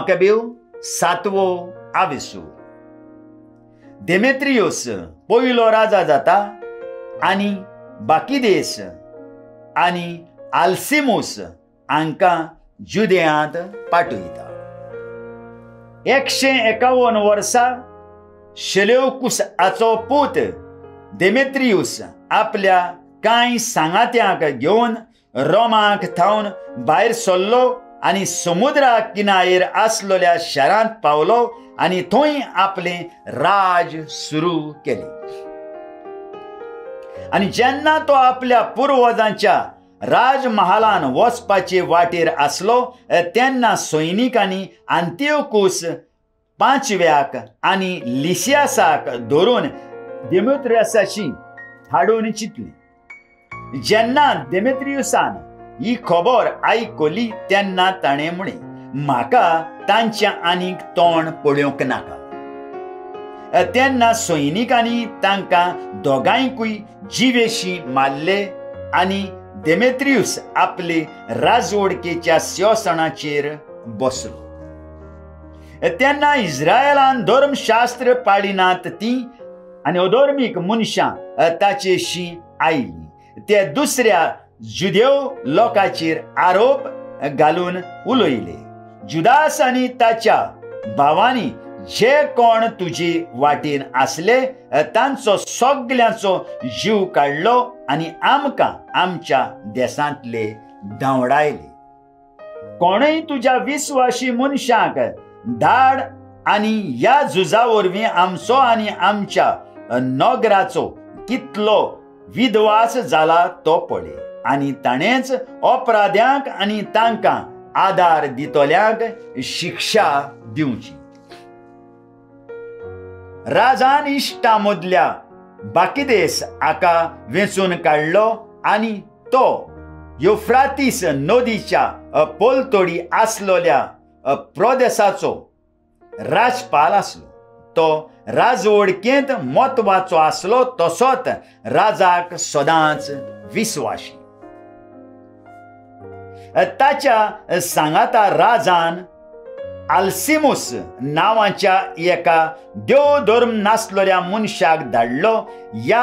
पयलो माकेबीव सातवो आविसू देमेत्रियोस पयलो राजा जाता आनी बाकी देश आनी आल्सिमोस हांकां जुदेयांत पाठयता एकशे एकावन्न वर्सा शेल्योकुसाचो पूत देमेत्रियूस आपल्या कांय सांगात्यांक घेवन रोमाक थावन भायर सरलो आनी समुद्रा किनायेर आसलेल्या शारांत पावलो आनी थंय आपलें राज सुरू केलें. आनी जेन्ना तो आपल्या पुर्वजांच्या राजमहालान वचपाचे वाटेर आसलो तेन्ना सैनिकांनी आंतियोकूस पांचव्याक आनी लिसियासाक धरून देमेत्रियसाची हाडून चिंतली. जेन्ना देमेत्रियुसान ही खबर आयकली तेन्ना ताणें म्हणे म्हाका तांच्या आनीक तोंड पळोवंक नाका. तेन्ना सैनिकांनी तांकां दोगांयकूय जिवेशी मारले आनी देमेत्रियूस आपले राजवडकेच्या सिंहसणाचेर बसलो. तेन्ना इस्रायलान धर्मशास्त्र पाळिनात ती आनी अधर्मीक मनशां ताचेशी आयली. ते दुसऱ्या जुदेव लोकांचेर आरोप घालून उलयले. जुदास आनी ताच्या भावांनी जे कोण तुजे वाटेन आसले तांचो सगल्यांचो जीव काडलो आनी आमकां आमच्या देसांतले धांवडायले. कोणय तुज्या विस्वाशी मनशाक धाड आनी ह्या झुजा वरवीं आमचो आनी आमच्या नोगराचो कितलो विद्वास जाला तो पळय आनी ताणेंच अपराध्यांक आनी तांकां आदार दितोल्यांक शिक्षा दिवची. राजान इश्टा मदल्या बाकिदेस हाका वेचून काडलो आनी तो युफ्रातीस नदीच्या पोलतोडी आसलोल्या प्रदेशाचो राजपाल आसलो. तो राजवडकेंत म्हत्वाचो आसलो तसोच राजाक सदांच विस्वाशी ताच्या सांगाता राजान आल्सिमुस नांवाच्या एका देव धर्म नासलोल्या मनशाक धाडलो. ह्या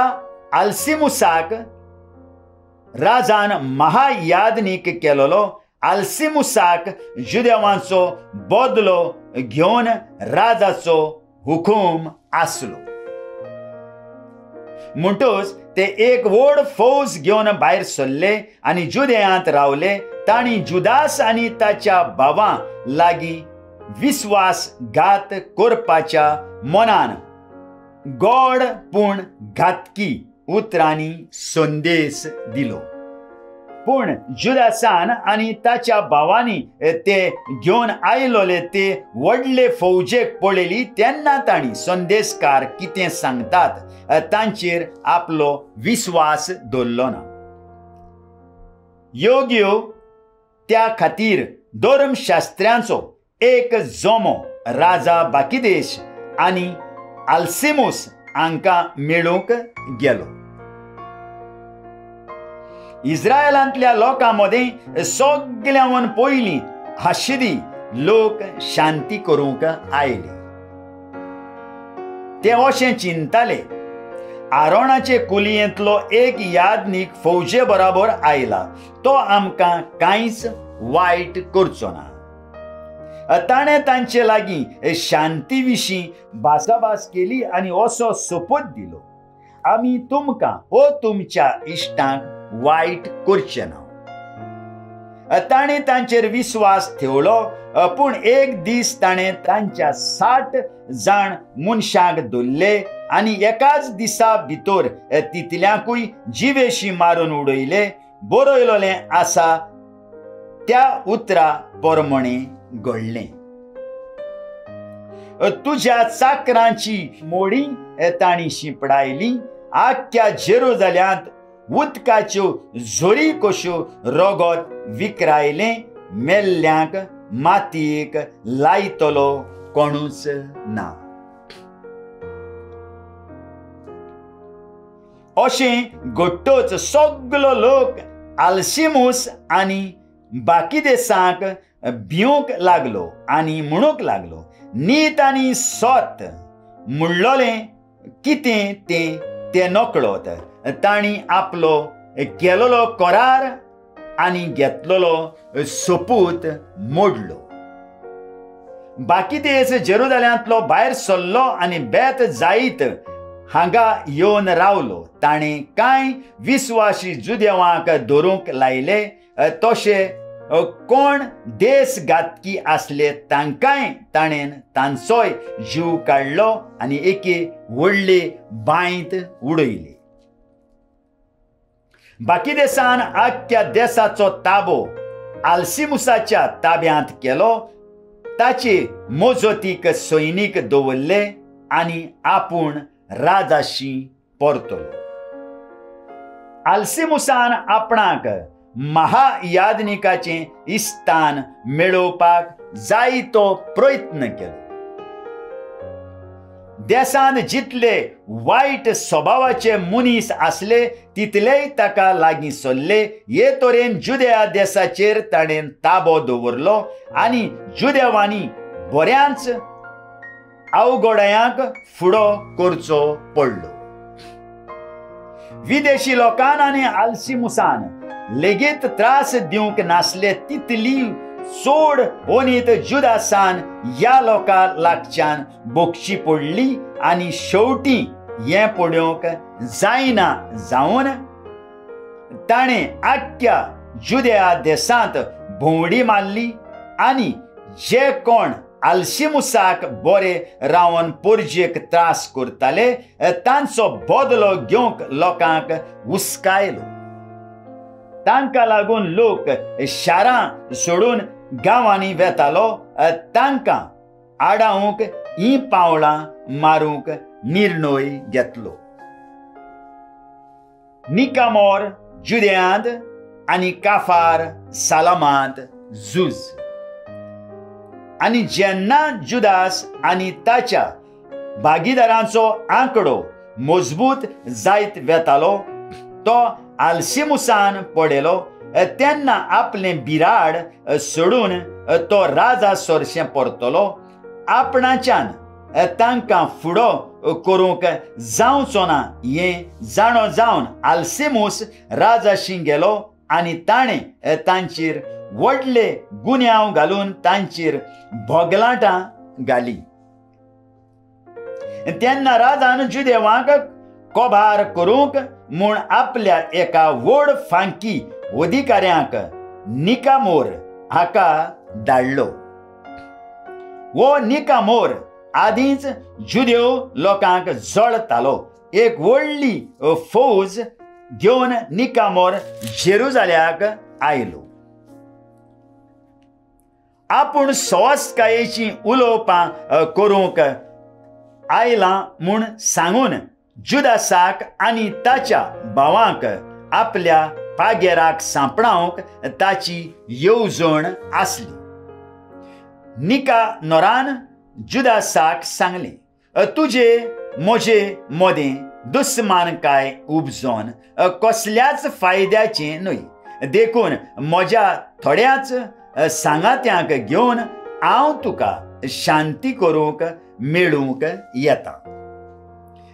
आल्सिमुसाक राजान महायादनीक केलोलो. आल्सिमुसाक जुदेवांचो बदलो घेवन राजाचो हुकूम आसलो. म्हणटच ते एक व्हड फौज घेवन भायर सरले आनी जुदेयांत रावले. तांणी जुदास आनी ताच्या भावां लागीं विस्वासघात करपाच्या मनान. गोड पूण घातकी उतरांनी संदेश दिलो. पूण जुदासान आनी ताच्या भावांनी ते घेवन आयलोले ते व्हडले फौजेक पळयली तेन्ना तांणी संदेशकार कितें सांगतात तांचेर आपलो विस्वास दवरलो ना. योग्यो त्या खातीर धर्मशास्त्र्यांचो एक जोमो राजा बाकिदेश आनी आल्सेमोस हांकां मेळूंक गेलो. इस्रायलांतल्या लोकां मदें सगळ्यावन पयलीं हाशिदी लोक शांती करूंक आयले. ते अशें चिंताले आरोणाचे कुलयेंतलो एक यादनीक फौजे बरोबर आयला. तो आमकां कांयच वायट करचो ना. ताणें तांचे लागीं शांती विशीं भासाभास केली आनी असो सोपूत दिलो. आमी तुमकां हो तुमच्या इश्टांक वायट करचें ना. ताणें तांचेर विस्वास ठेवलो पूण एक दीस ताणें तांच्या साठ जाण मनशांक धरले आनी एकाच दिसा भितर तितल्यांकूय जिवेशी मारून उडयले बरयलोलें आसा त्या उतरा परमणे घडलें तुज्या चाकरांची मोडी तांणी शिंपडायली आख्या जेरुजाल्यांत उदकाच्यो झोरी कश्यो रगत विकरायलें मेल्ल्यांक मातयेक लायतलो कोणूच ना. अशें घडटच सगलो लोक आल्शिमूस आनी बाकी देसांक भिवंक लागलो आनी म्हणूंक लागलो. नीत आनी सोत म्हणलोलें कितें तें ते नकळोत. तांणी आपलो केलोलो करार आनी घेतलोलो सोपूत मोडलो. बाकी देस जेरुजाल्यांतलो भायर सरलो आनी बेत जायत हांगा येवन रावलो. ताणें कांय विस्वाशी जुदेवांक धरूंक लायले तशें कोण देस घातकी आसले तांकांय ताणें तांचोय जीव काडलो आनी एके व्हडले बांयत उडयली. बाकी देसान आख्या देसाचो ताबो आल्सिमुसाच्या ताब्यांत केलो. ताचे मोजतीक सैनीक दवरले आनी आपूण राजाशी परतलो आल्सिमुसान आपणाक महायादनिकाचें इस्तान मेळोवपाक जायतो प्रयत्न केलो। देसान जितले वायट स्वभावाचे मनीस आसले तितलेय ताका लागीं सरले हे तरेन जुद्या देशाचेर ताणें ताबो दवरलो आनी जुदेवांनी बऱ्यांच अवघडयांक फुडो करचो पडलो. विदेशी लोकान आनी आलसी मुसान लेगीत त्रास दिवंक नासले तितली चोड ओनीत जुदासान ह्या लोकां लागच्यान बोक्षी पडली आनी शेवटी हें पडोवंक जायना जावन ताणें आख्या जुद्या देसांत भोंवडी मारली आनी जे कोण आल्शिमुसाक बरे रावन पोरजेक त्रास करताले तांचो बदलो घेवंक लोकांक हुस्कायलो तांकां लागून लोक शारां सोडून गांवांनी वेतालो तांकां आडावंक ही पावलां मारूंक निर्णय घेतलो निकामोर जुद्यांत आनी काफार सालामांत झूज आनी जेन्ना जुदास आनी ताच्या भागीदारांचो आंकडो मजबूत जायत वेतालो तो आल्सिमुसान पडेलो तेन्ना आपलें बिराड सोडून तो राजा सोरशें परतलो आपणाच्यान तांकां फुडो करूंक जावचो ना हें जाणो जावन आल्सेमूस राजाशी गेलो आनी ताणें तांचेर व्हडले गुन्यांव घालून तांचेर भोगलाटां घाली. तेन्ना राजान जुदेवांक कोभार करूंक म्हूण आपल्या एका व्हड फांकी अधिकाऱ्यांक निकामोर हाका धाडलो. वो निकामोर आदींच जुदेव लोकांक जळतालो. एक व्हडली फौज घेवन निकामोर झेरुजाल्याक आयलो. आपूण सवस्कायेची उलोवपां करूंक. आयलां म्हूण सांगून जुदासाक आनी ताच्या भावांक आपल्या पागेराक सांपणावंक ताची येवजण आसली. निका नोरान जुदासाक सांगलें तुजे म्हजे मदें दुस्मानकाय उबजोन? कसल्याच फायद्याचें न्हय. देखून म्हज्या थोड्याच सांगात्यांक घेवन हांव तुका शांती करूंक मेळूंक येता.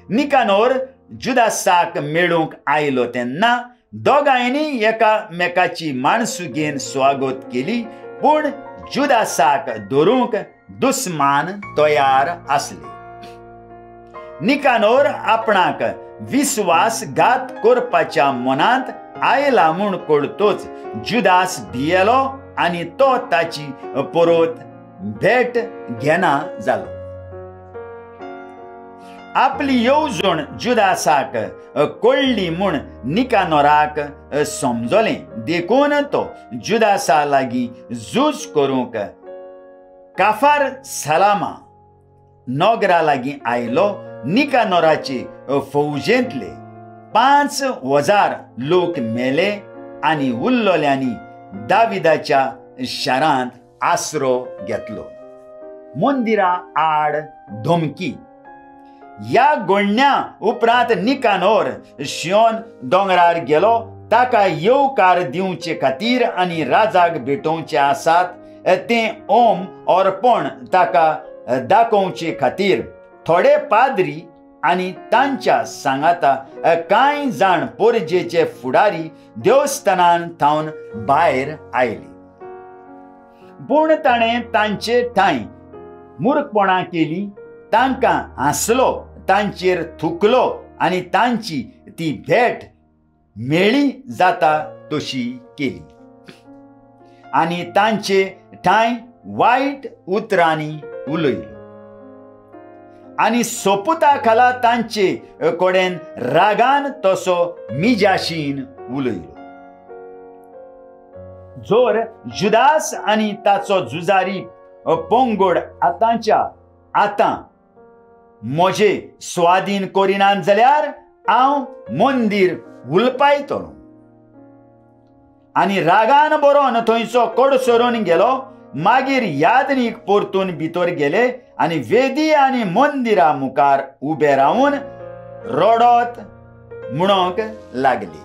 निकानोर जुदासाक मेळूंक आयलो तेन्ना दोगांयनी एकामेकाची माणसुगेन स्वागत केली पूण जुदासाक धरूंक दुस्मान तयार आसले निकानोर आपणाक विस्वासघात करपाच्या मनांत आयला म्हूण कळतोच जुदास भियेलो आनी तो ताची परत भेट घेना जालो आपली येवजण जुदासाक कळली म्हूण निकानोराक समजलें देखून तो जुदासा लागीं झूज करूंक. काफार सलामा नोगरा लागीं आयलो निकानोराचे फौजेंतले पांच हजार लोक मेले आनी उरलोल्यांनी दाविदाच्या शारांत आसरो घेतलो. मंदिरा आड धमकी. ह्या गोंडण्या उपरांत निकानोर शियोन दोंगरार गेलो ताका येवकार दिवचे खातीर आनी राजाक भेटोवचे आसात तें ओम अर्पण ताका दाखोवचे खातीर. थोडे पाद्री आनी तांच्या सांगाता कांय जाण पोरजेचे फुडारी देवस्थानान थावन भायर आयले. पूण ताणें तांचे ठांय मूर्खपणां केली. तांकां हांसलो तांचेर थुकलो आनी तांची ती भेट मेळी जाता तशी केली. आनी तांचे ठांय वायट उतरांनी उलयलो. आनी सोपुता खाला तांचे कोडेन रागान तसो मिजाशीन उलयलो. जोर जुदास आनी ताचो जुजारी पोंगोड आतांच्या आतां. म्हजे स्वाधीन करिनात जाल्यार हांव मंदीर उलपायतलो. आनी रागान बरोवन थंयचो कड सरून गेलो मागीर यादनीक परतून भितर गेले आनी वेदी आनी मंदिरा मुखार उबे रावन रडत म्हणोंक लागली.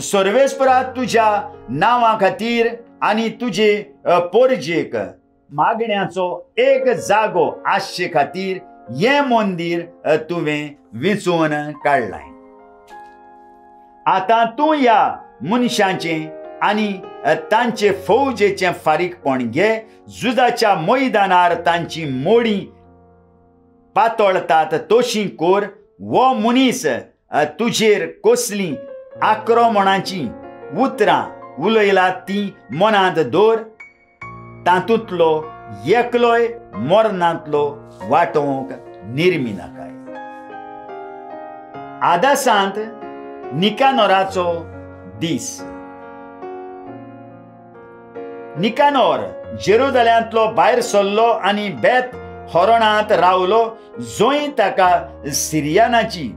सर्वेस्परा तुज्या नांवा खातीर आनी तुजे पोरजेक मागण्याचो एक जागो आसचे खातीर हें मंदीर तुवें वेंचून काडलाय आतां तूं ह्या मनशाचें आनी तांचे फौजेचें फारीकपण घे जुजाच्या मैदानार तांची मोडी पातळतात तोशी कोर वो मनीस तुजेर कसली आक्रमणाची उतरां उलयलात ती मनांत दवर तातूंतलो एकलोय मरणांतलो वाटोवंक निर्मी नाकाय आदासांत निकानोराचो दीस. निकानोर जेरुजाल्यांतलो भायर सरलो आनी बेत हॉरणांत रावलो जंय ताका सिरियानाची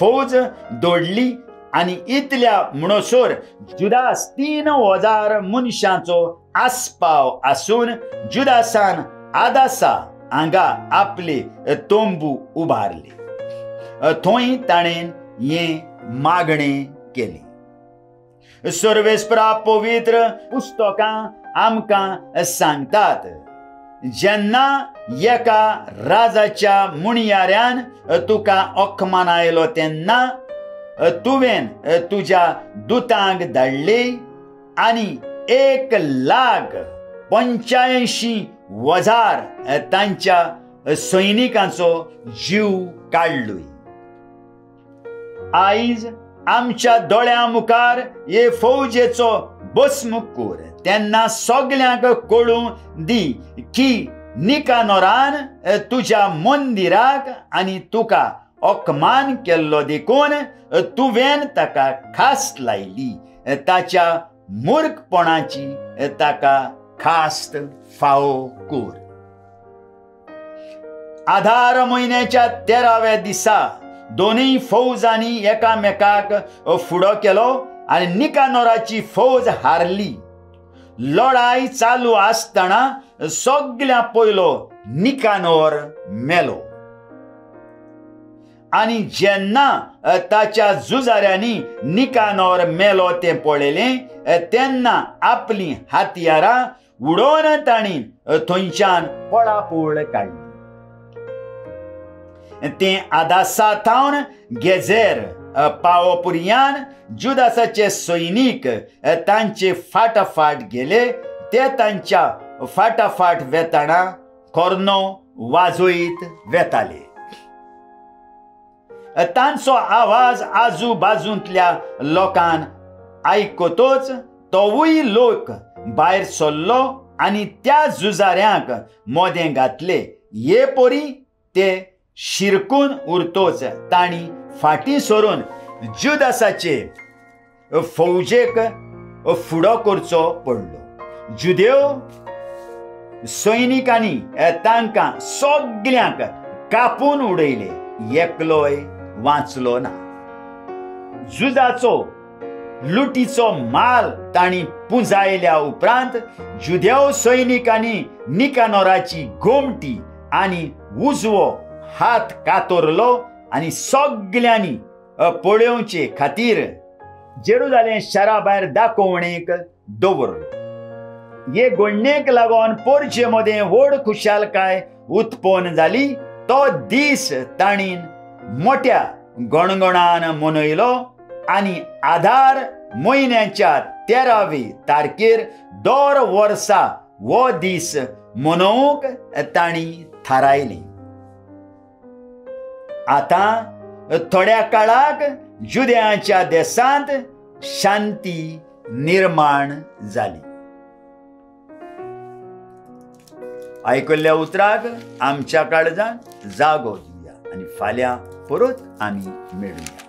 फौज दोडली आनी इतल्या म्हणसोर जुदास तीन हजार मनशांचो आस्पाव आसून जुदासान आदासा हांगा आपले तोंबू उबारले थंय ताणें हें मागणें केलें. सर्वेस्परा पवित्र पुस्तकां आमकां सांगतात. जेन्ना एका राजाच्या मुणयाऱ्यान तुका अखमान आयलो तेन्ना तुवें तुज्या दुतांक धाडली आनी एक लाख पंच्याऐंशी वजार तांच्या सैनिकांचो जीव काडलोय आयज आमच्या दोळ्या मुखार हे फौजेचो बसमूक कोर तेन्ना सगळ्यांक कळूं दी की निकानोरान तुज्या मंदिराक आनी तुका अकमान केल्लो देखून तुवें ताका खास्त लायली. ताच्या मूर्खपणाची ताका खास्त फावो कोर. आधार म्हयन्याच्या तेराव्या दिसा दोनूय फौजांनी एकामेकाक फुडो केलो आनी निकानोराची फौज हारली. लढाई चालू आसतना सगळ्या पयलो निकानोर मेलो. आनी जेन्ना ताच्या झुजाऱ्यांनी निकानोर मेलो तें पळयलें तेन्ना आपलीं हातयारां उडोवन तांणी थंयच्यान पळापळ काडली तें आदासा थावन गेजेर पावोपुर्यान जुदासाचे सैनीक तांचे फाटाफाट गेले ते तांच्या फाटाफाट वेताना कोर्नो वाजोयत वेताले तांचो आवाज आजू बाजूंतल्या लोकान आयकतोच तोवूय लोक भायर सरलो आनी त्या झुजाऱ्यांक मोदें घातले हे पोरी ते शिरकून उरतोच. तांणी फाटीं सरून जुदासाचे फौजेक फुडो करचो पडलो. जुदेव सैनिकांनी तांकां सगल्यांक कापून उडयले. एकलोय वाचलो ना. जुजाचो लुटीचो माल तांणी पुंजायल्या उपरांत जुदेव सैनिकांनी निकानोराची गोमटी आनी उजवो हात कातोरलो आनी सगल्यांनी अ, पळोवचे खातीर जेरुजालेम शारा भायर दाखोवणेक दवरलो. हे घडणेक लागून पोरचे मदें व्हड खुशालकाय उत्पन्न जाली तो दीस ताणीन मोठ्या गणगणान मनयलो आनी आधार म्हयन्याच्या तेरावे तारखेर दर वर्सा हो दीस मनोवंक तांणी थारायली. आतां थोड्या काळाक जुद्याच्या देसांत शांती निर्माण जाली आयकल्ल्या उतराक आमच्या काळजांत जागो दिवया आनी फाल्यां परत आमी मेळुया.